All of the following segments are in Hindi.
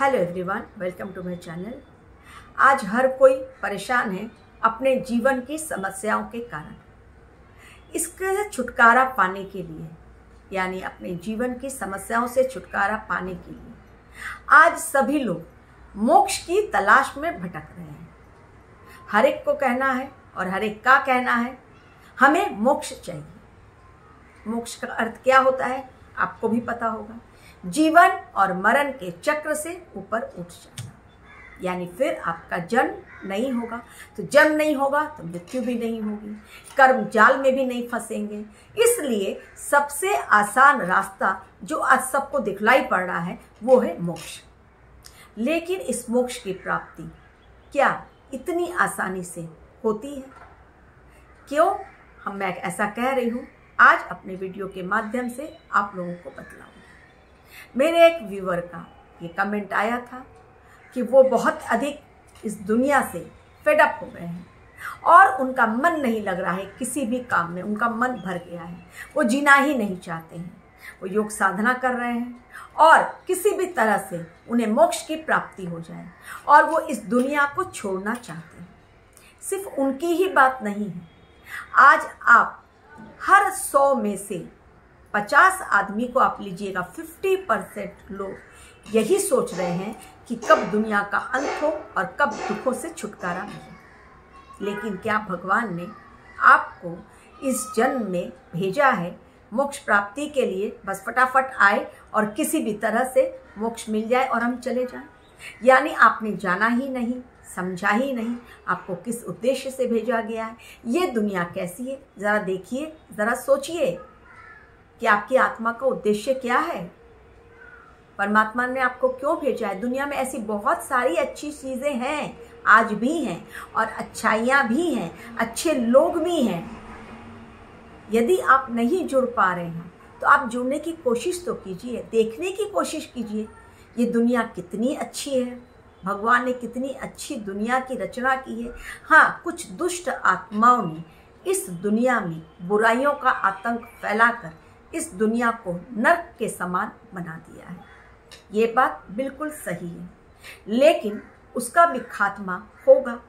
Hello everyone welcome to my channel आज हर कोई परेशान है अपने जीवन की समस्याओं के कारण। इसके छुटकारा पाने के लिए, यानी अपने जीवन की समस्याओं से छुटकारा पाने के लिए, आज सभी लोग मोक्ष की तलाश में भटक रहे हैं। हर एक को कहना है और हर एक का कहना है, हमें मोक्ष चाहिए। मोक्ष का अर्थ क्या होता है, आपको भी पता होगा। जीवन और मरण के चक्र से ऊपर उठ जाना। यानी फिर आपका जन्म नहीं होगा। तो जन्म नहीं होगा तो मृत्यु भी नहीं होगी। कर्म जाल में भी नहीं फंसेंगे। इसलिए सबसे आसान रास्ता जो आज सबको दिखलाई पड़ रहा है, वो है मोक्ष। लेकिन इस मोक्ष की प्राप्ति क्या इतनी आसानी से होती है? क्यों? हम मैं ऐसा कह रही हूँ। आज अपने वीडियो के माध्यम से आप लोगों को बतलाऊँ मेरे एक व्यूवर का ये कमेंट आया था कि वो बहुत अधिक इस दुनिया से फेडअप हो गए हैं और उनका मन नहीं लग रहा है किसी भी काम में, उनका मन भर गया है। वो जीना ही नहीं चाहते हैं। वो योग साधना कर रहे हैं और किसी भी तरह से उन्हें मोक्ष की प्राप्ति हो जाए और वो इस दुनिया को छोड़ना चाहते हैं। सिर्फ़ उनकी ही बात नहीं है। आज आप हर सौ में से पचास आदमी को आप लीजिएगा फिफ्टी परसेंट लोग यही सोच रहे हैं कि कब दुनिया का अंत हो और कब दुखों से छुटकारा मिले। लेकिन क्या भगवान ने आपको इस जन्म में भेजा है? मोक्ष प्राप्ति के लिए बस फटाफट आए और किसी भी तरह से मोक्ष मिल जाए और हम चले जाएँ। यानी आपने जाना ही नहीं, समझा ही नहीं आपको किस उद्देश्य से भेजा गया है। ये दुनिया कैसी है? ज़रा देखिए, ज़रा सोचिए। कि आपकी आत्मा का उद्देश्य क्या है? परमात्मा ने आपको क्यों भेजा है? दुनिया में ऐसी बहुत सारी अच्छी चीज़ें हैं, आज भी हैं, और अच्छाइयाँ भी हैं, अच्छे लोग भी हैं। यदि आप नहीं जुड़ पा रहे हैं तो आप जुड़ने की कोशिश तो कीजिए, देखने की कोशिश कीजिए, ये दुनिया कितनी अच्छी है। भगवान ने कितनी अच्छी दुनिया की रचना की है। हाँ कुछ दुष्ट आत्माओं ने इस दुनिया में बुराइयों का आतंक फैलाकर इस दुनिया को नर्क के समान बना दिया है। ये बात बिल्कुल सही है। लेकिन उसका भी खात्मा होगा।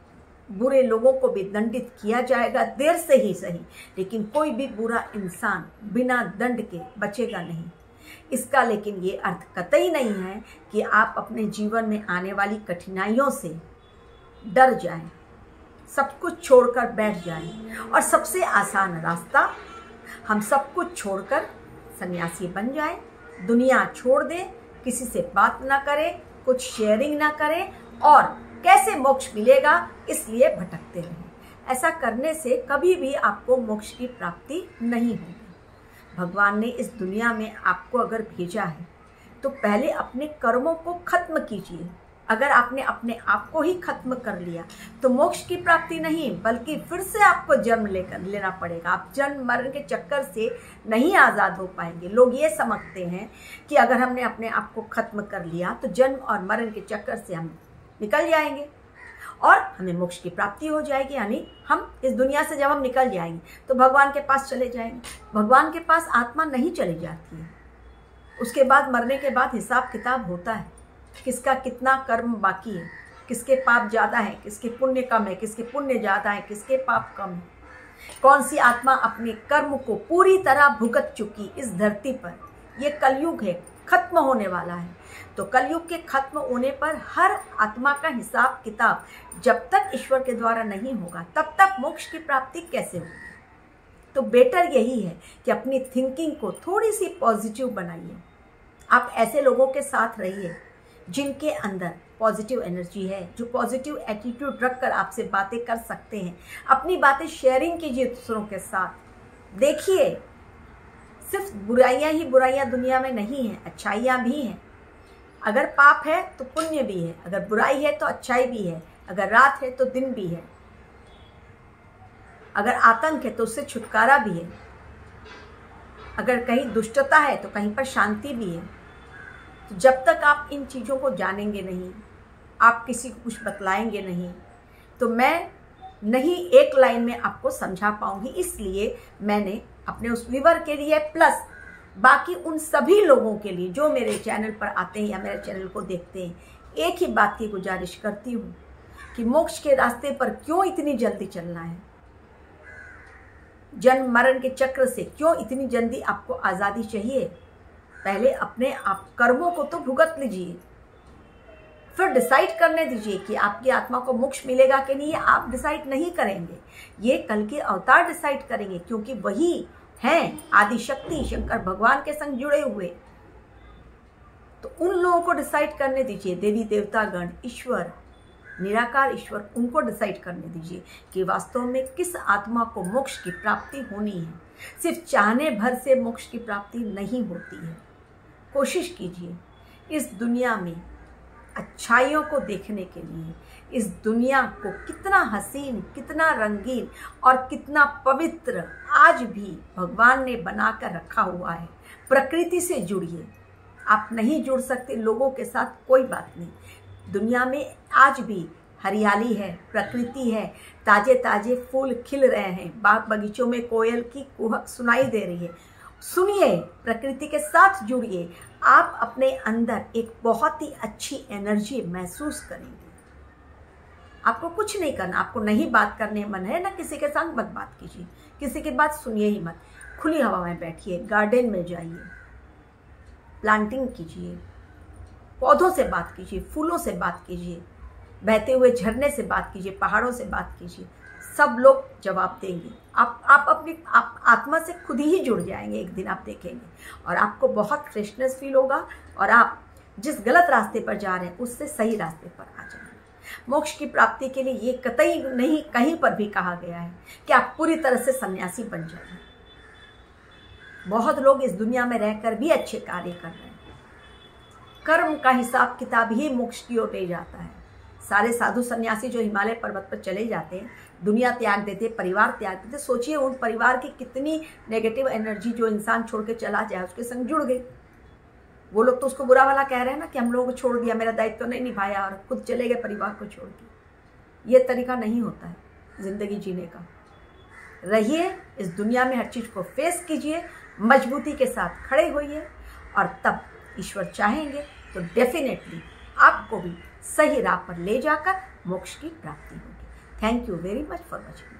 बुरे लोगों को भी दंडित किया जाएगा देर से ही सही। लेकिन कोई भी बुरा इंसान बिना दंड के बचेगा नहीं। इसका लेकिन ये अर्थ कतई नहीं है कि आप अपने जीवन में आने वाली कठिनाइयों से डर जाएँ, सब कुछ छोड़कर बैठ जाएँ। और सबसे आसान रास्ता हम सब कुछ छोड़कर सन्यासी बन जाए। दुनिया छोड़ दे, किसी से बात ना करें, कुछ शेयरिंग ना करें, और कैसे मोक्ष मिलेगा इसलिए भटकते रहें। ऐसा करने से कभी भी आपको मोक्ष की प्राप्ति नहीं होगी। भगवान ने इस दुनिया में आपको अगर भेजा है तो पहले अपने कर्मों को खत्म कीजिए। अगर आपने अपने आप को ही खत्म कर लिया तो मोक्ष की प्राप्ति नहीं, बल्कि फिर से आपको जन्म लेकर लेना पड़ेगा। आप जन्म, मरण के चक्कर से नहीं आज़ाद हो पाएँगे। लोग ये समझते हैं कि अगर हमने अपने आप को खत्म कर लिया तो जन्म और मरण के चक्कर से हम निकल जाएँगे और हमें मोक्ष की प्राप्ति हो जाएगी। यानी हम इस दुनिया से जब हम निकल जाएँगे तो भगवान के पास चले जाएँगे। भगवान के पास आत्मा नहीं चली जाती है। उसके बाद, मरने के बाद हिसाब किताब होता है। किसका कितना कर्म बाकी है? किसके पाप ज़्यादा है? किसके पुण्य कम है? किसके पुण्य ज़्यादा है? किसके पाप कम है? कौन सी आत्मा अपने कर्म को पूरी तरह भुगत चुकी इस धरती पर? यह कलयुग है, खत्म होने वाला है। तो कलयुग के खत्म होने पर हर आत्मा का हिसाब किताब जब तक ईश्वर के द्वारा नहीं होगा, तब तक मोक्ष की प्राप्ति कैसे होगी? तो बेटर यही है कि अपनी थिंकिंग को थोड़ी सी पॉजिटिव बनाइए। आप ऐसे लोगों के साथ रहिए जिनके अंदर पॉजिटिव एनर्जी है, जो पॉजिटिव एटीट्यूड रख कर आपसे बातें कर सकते हैं। अपनी बातें शेयरिंग कीजिए दूसरों के साथ। देखिए, सिर्फ़ बुराइयाँ ही बुराइयाँ दुनिया में नहीं हैं, अच्छाइयाँ भी हैं। अगर पाप है तो पुण्य भी है, अगर बुराई है तो अच्छाई भी है, अगर रात है तो दिन भी है। अगर आतंक है तो उससे छुटकारा भी है। अगर कहीं दुष्टता है तो कहीं पर शांति भी है। तो जब तक आप इन चीज़ों को जानेंगे नहीं, आप किसी को कुछ बतलाएँगे नहीं तो मैं नहीं एक लाइन में आपको समझा पाऊँगी। इसलिए मैंने अपने उस वीवर के लिए प्लस बाकी उन सभी लोगों के लिए जो मेरे चैनल पर आते हैं या मेरे चैनल को देखते हैं, एक ही बात की गुजारिश करती हूँ कि मोक्ष के रास्ते पर क्यों इतनी जल्दी चलना है? जन्म मरण के चक्र से क्यों इतनी जल्दी आपको आज़ादी चाहिए? पहले अपने आप कर्मों को तो भुगत लीजिए। फिर डिसाइड करने दीजिए कि आपकी आत्मा को मोक्ष मिलेगा कि नहीं, ये आप डिसाइड नहीं करेंगे। ये कल के अवतार डिसाइड करेंगे, क्योंकि वही हैं आदि शक्ति शंकर भगवान के संग जुड़े हुए। तो उन लोगों को डिसाइड करने दीजिए, देवी देवता गण ईश्वर, निराकार ईश्वर, उनको डिसाइड करने दीजिए कि वास्तव में किस आत्मा को मोक्ष की प्राप्ति होनी है। सिर्फ़ चाहने भर से मोक्ष की प्राप्ति नहीं होती है। कोशिश कीजिए इस दुनिया में अच्छाइयों को देखने के लिए, इस दुनिया को कितना हसीन, कितना रंगीन और कितना पवित्र आज भी भगवान ने बनाकर रखा हुआ है। प्रकृति से जुड़िए। आप नहीं जुड़ सकते लोगों के साथ, कोई बात नहीं। दुनिया में आज भी हरियाली है, प्रकृति है ताजे ताजे फूल खिल रहे हैं। बाग बगीचों में कोयल की कुहक सुनाई दे रही है। सुनिए, प्रकृति के साथ जुड़िए। आप अपने अंदर एक बहुत ही अच्छी एनर्जी महसूस करेंगे। आपको कुछ नहीं करना, आपको नहीं बात करने मन है, ना किसी के संग मत बात कीजिए। किसी की बात सुनिए ही मत। खुली हवा में बैठिए, गार्डन में जाइए। प्लांटिंग कीजिए। पौधों से बात कीजिए, फूलों से बात कीजिए। बहते हुए झरने से बात कीजिए, पहाड़ों से बात कीजिए। सब लोग जवाब देंगे। आप आप अपनी, आप आत्मा से खुद ही जुड़ जाएँगे एक दिन आप देखेंगे। और आपको बहुत फ्रेशनेस फील होगा और आप जिस गलत रास्ते पर जा रहे हैं, उससे सही रास्ते पर आ जाएँगे। मोक्ष की प्राप्ति के लिए ये कतई नहीं, कहीं पर भी कहा गया है कि आप पूरी तरह से सन्यासी बन जाए बहुत लोग इस दुनिया में रहकर भी अच्छे कार्य कर रहे हैं। कर्म का हिसाब किताब ही मोक्ष की ओर ले जाता है। सारे साधु सन्यासी जो हिमालय पर्वत पर चले जाते हैं, दुनिया त्याग देते, परिवार त्याग देते, सोचिए उन परिवार की कितनी नेगेटिव एनर्जी जो इंसान छोड़ के चला जाए, उसके संग जुड़ गई वो लोग तो उसको बुरा वाला कह रहे हैं ना कि हम लोगों को छोड़ दिया, मेरा दायित्व तो नहीं निभाया और खुद चले गए परिवार को छोड़ के। ये तरीका नहीं होता है ज़िंदगी जीने का। रहिए इस दुनिया में, हर चीज़ को फेस कीजिए, मजबूती के साथ खड़े होइए और तब ईश्वर चाहेंगे तो डेफिनेटली आपको भी सही राह पर ले जाकर मोक्ष की प्राप्ति होगी। Thank you very much for watching